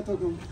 Catucu.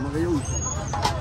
Vamos ver o último.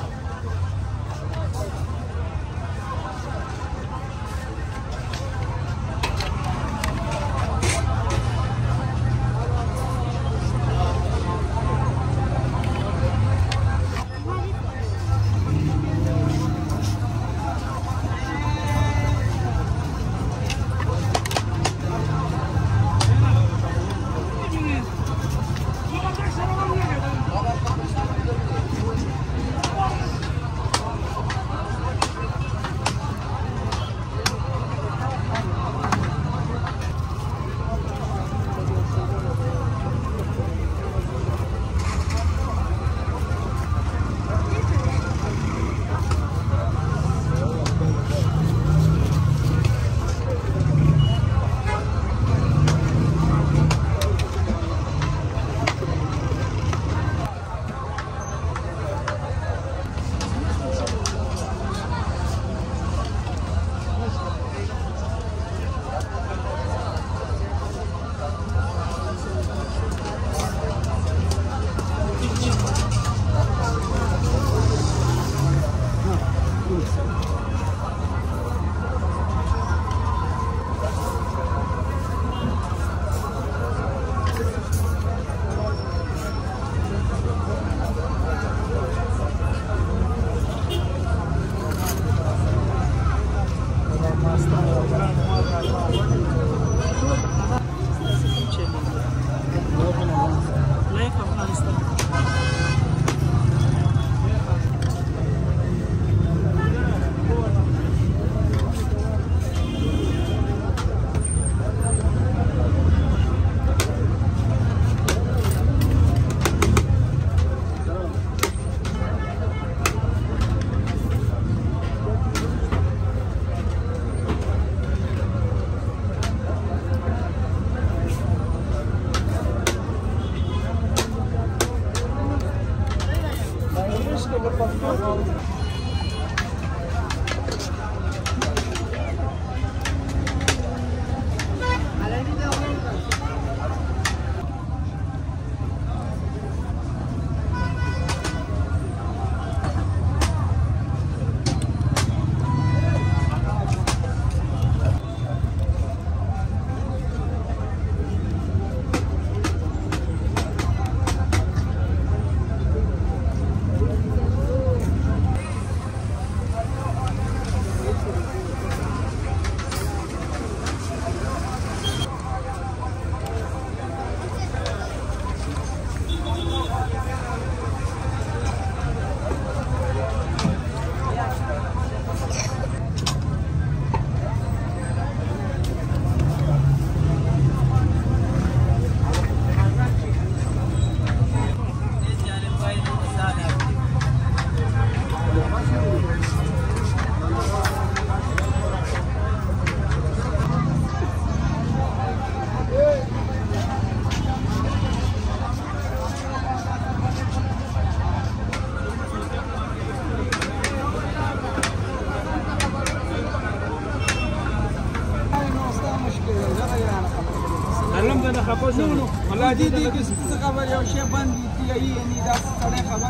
دې دې کې څه خبر یو شی باندې دی یعنی دا سړی خبر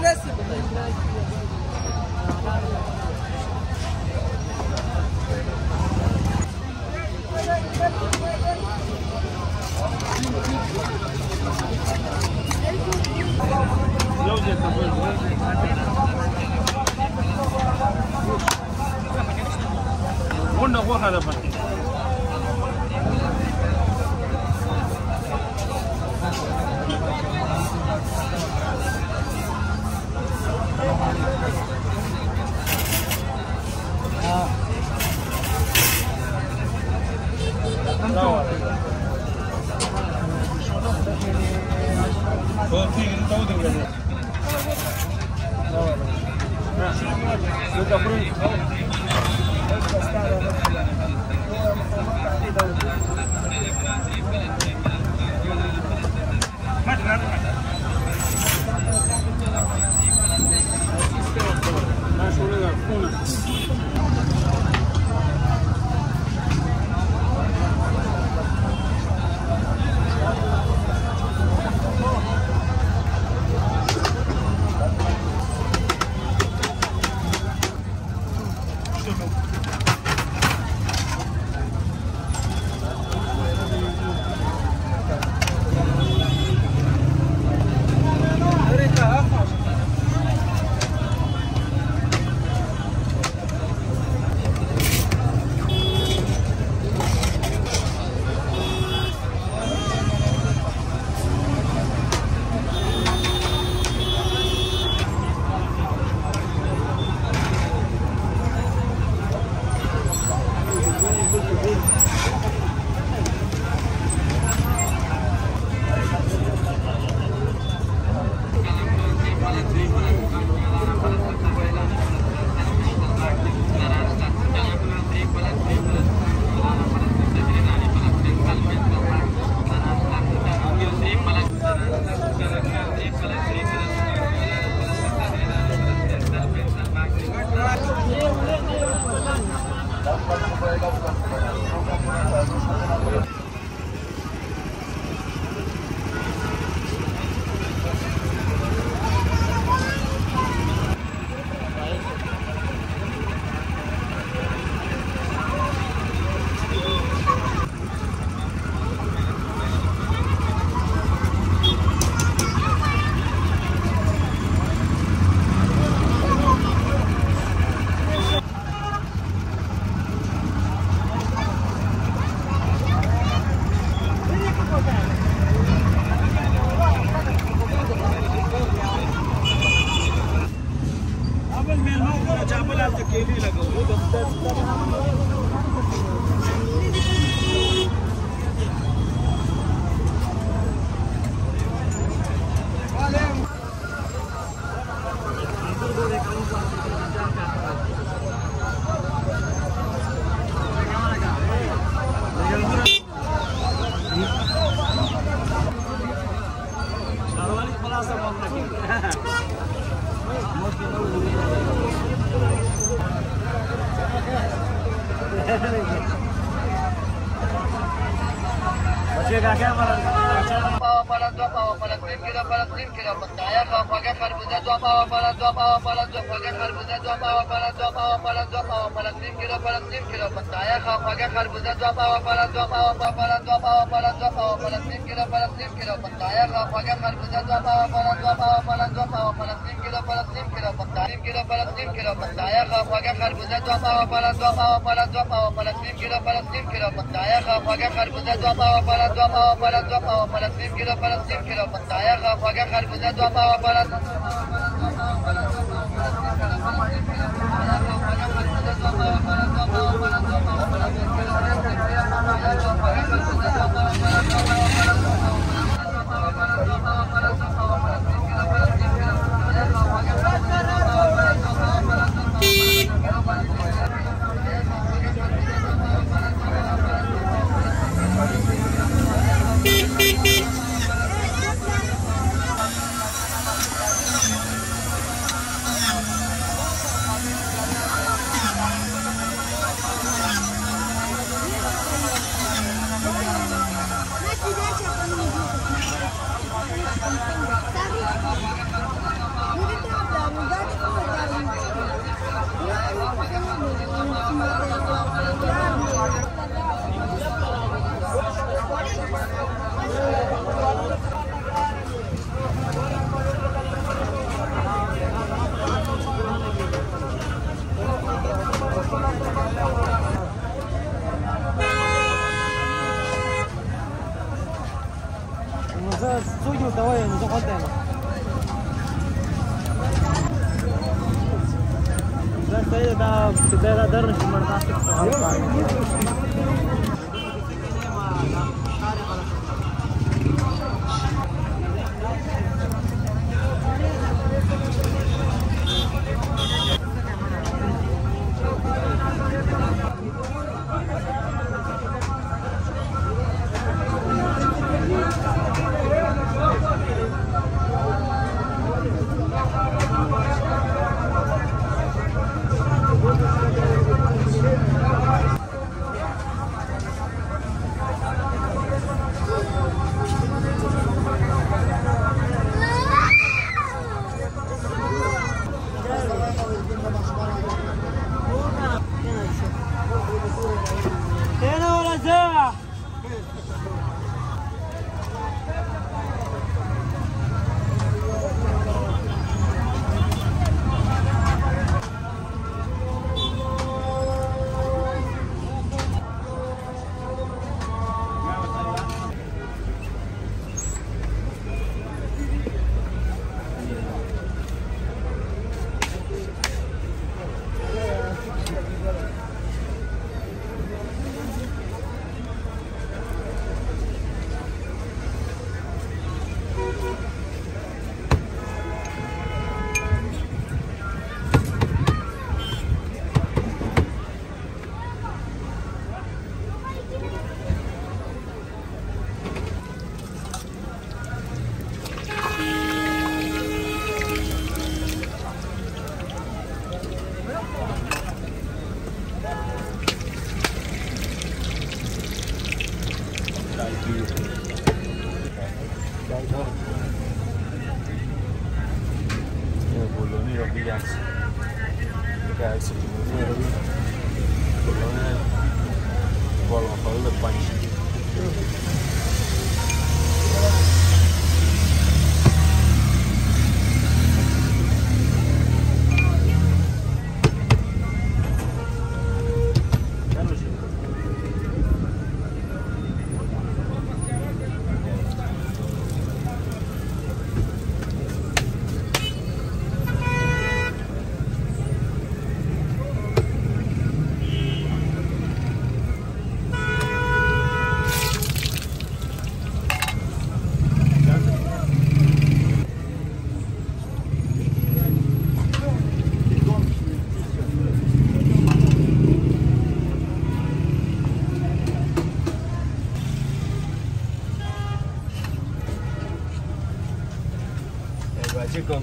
Gracias. پاؤ پاؤ پاؤ فلسطین کې د فلسطین کې د فلسطین کې د فلسطین کې د پندایا خواږه خربوزه دوه پاو پالا دوه پاو پالا دوه پاو فلسطین کې د فلسطین کې د پندایا خواږه خربوزه دوه پاو پالا دوه پاو پالا دوه پاو فلسطین کې د فلسطین کې د پندایا خواږه خربوزه دوه پاو پالا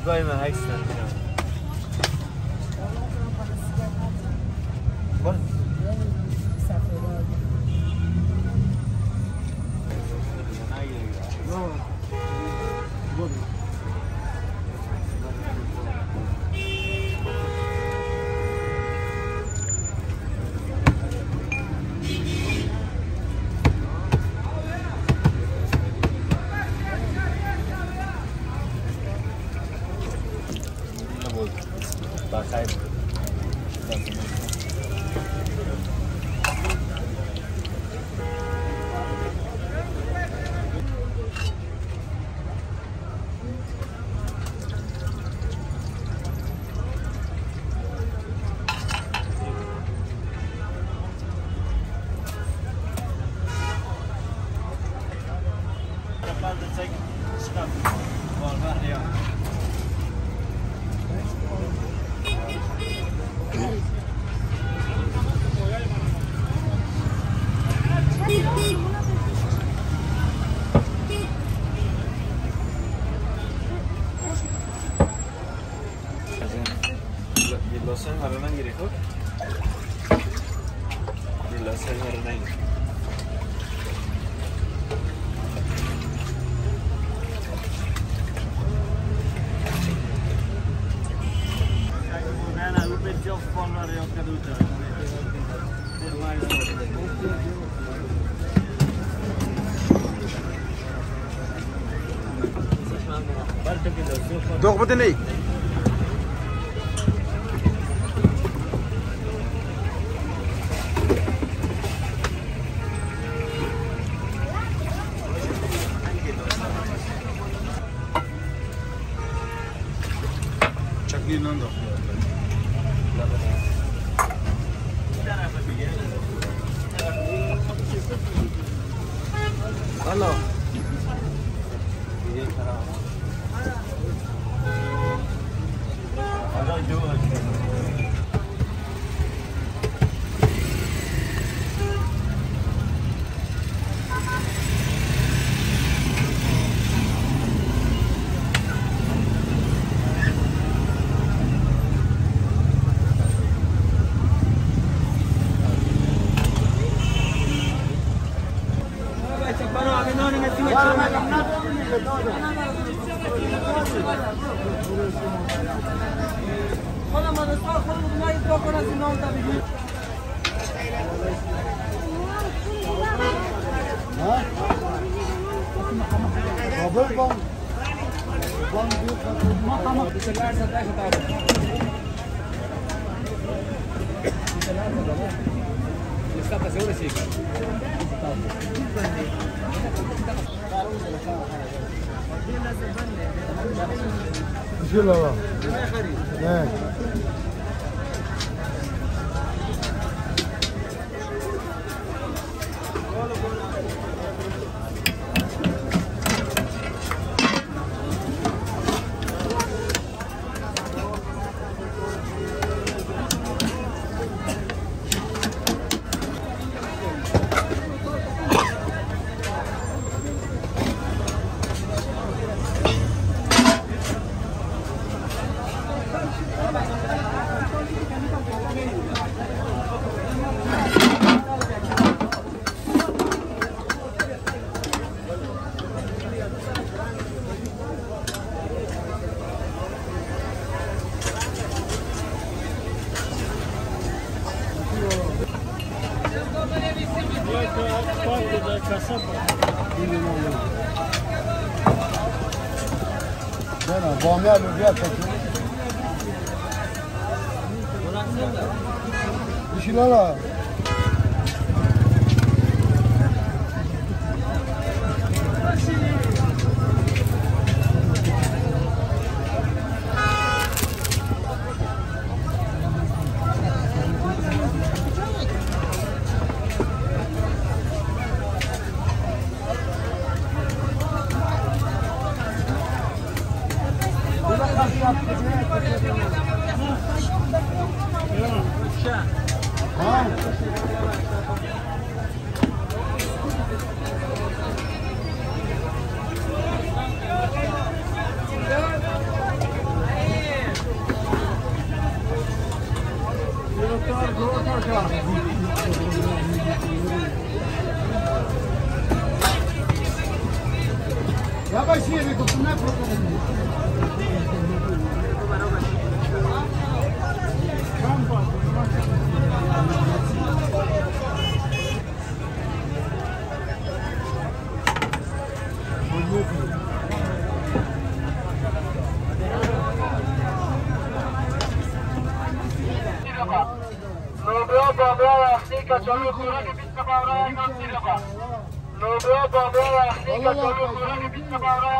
I'm going to Iceland. పోతుంది చట్నీ నందో ان شاء Farklı'da kasap Ben Bamiye Lübiye Tekin. Bir şeyler var. وقتی کچالو خوراک 20 بابا یک نام سیرپا لوبیا بابا وقتی کچالو خوراک 20 بابا یک نام سیرپا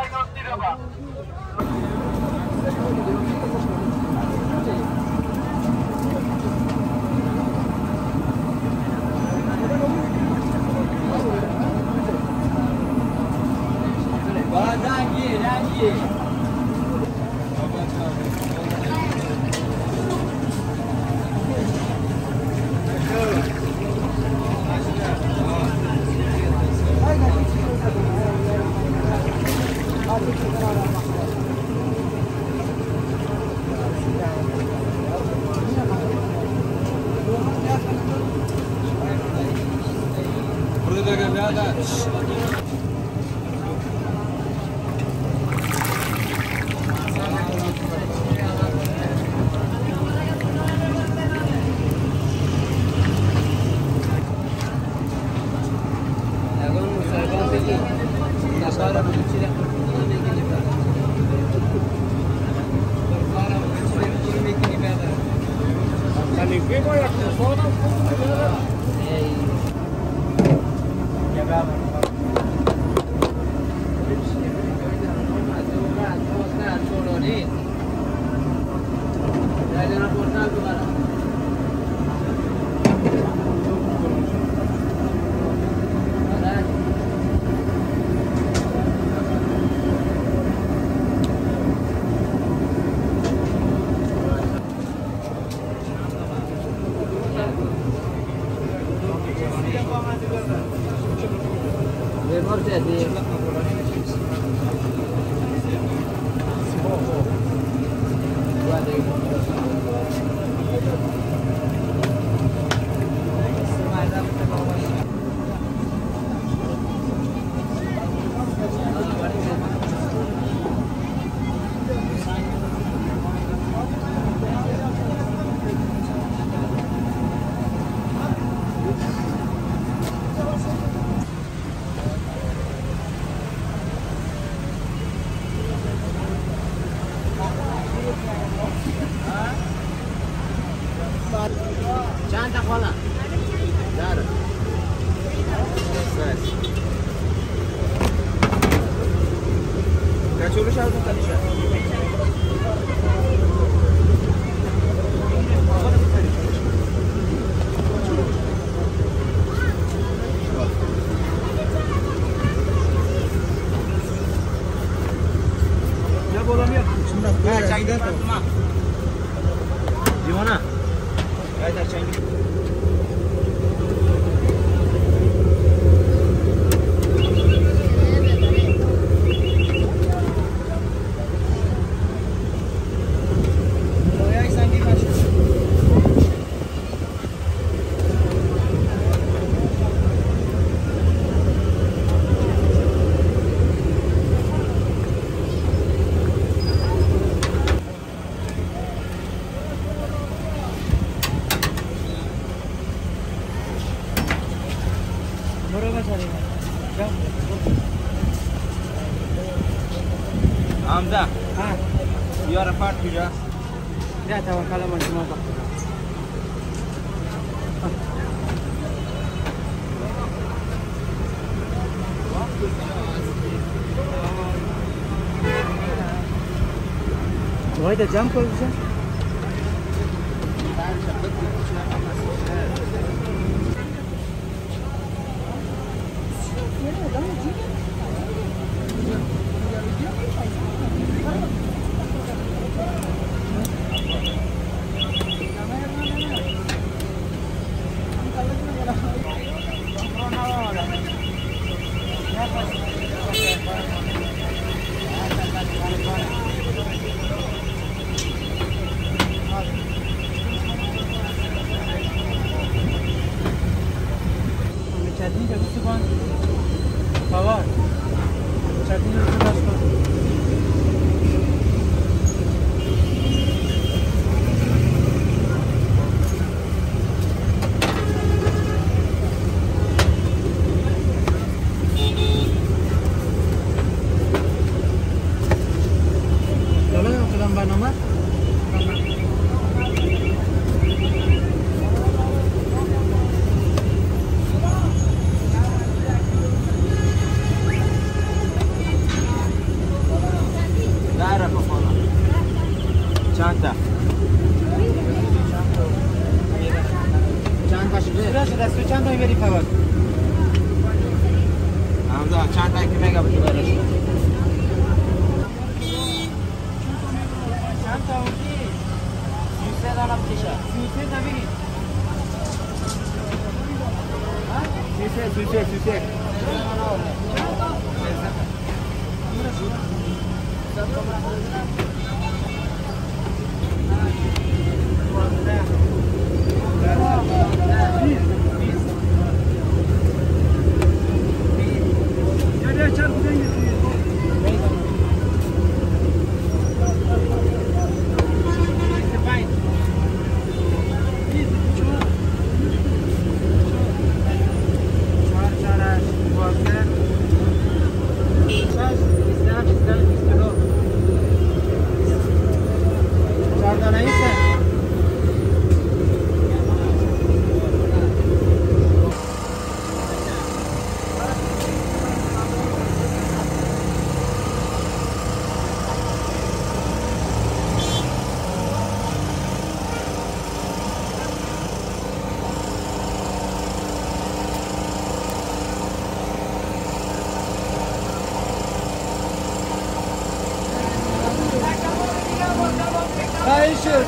the jump also? Saudi, Yüksel Arap Teşe. Yüksel tabii. Yüksel, yüksel, yüksel. Yüksel.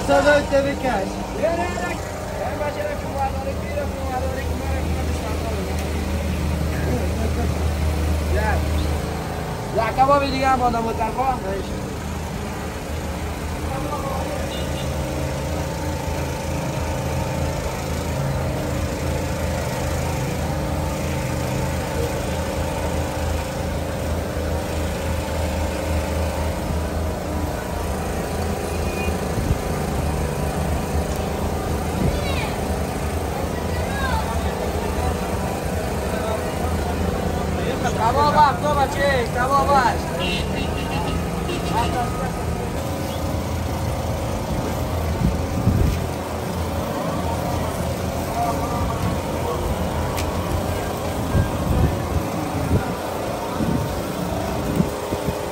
صدای تو بکش یا کباب دیگه هم بادم و ترکا کباب هم تو بچه کباب هست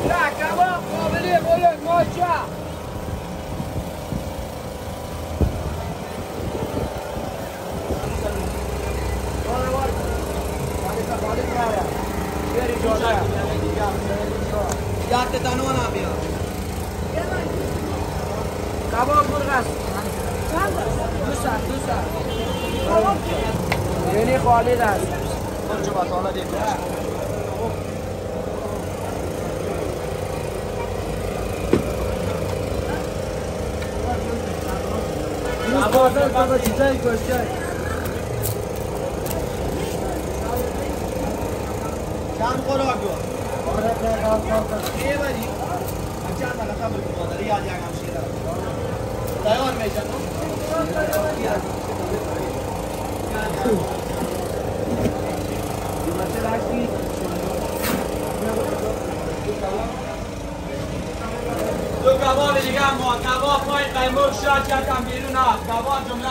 لا کباب قابلی بلند ماچا یاد تانو نا بیا کباب مرغ دو سر دو سر یعنی خالد است کل جو بطاله دیگه روز بازار بابا چیزایی گوشه چند خوراک دو ببری چند تا قبل مادری یاد یکم شیر دیار میشن دو کباب دیگه ما کباب پای قیمور شد یکم بیرون. هست کباب جمله.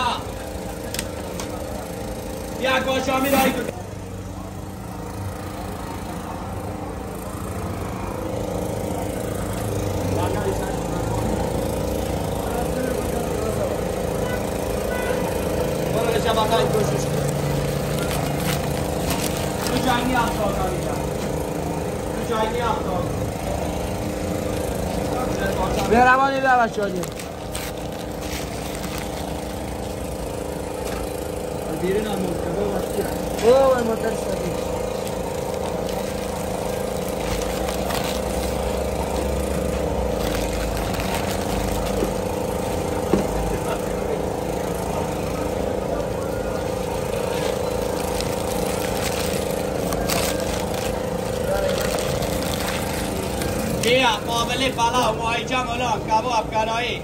یک باشامی مهربانی دعوت شدیم بیرون هم مرتبه Alif Allah, Muayjang Allah, kamu Afgan Ayi.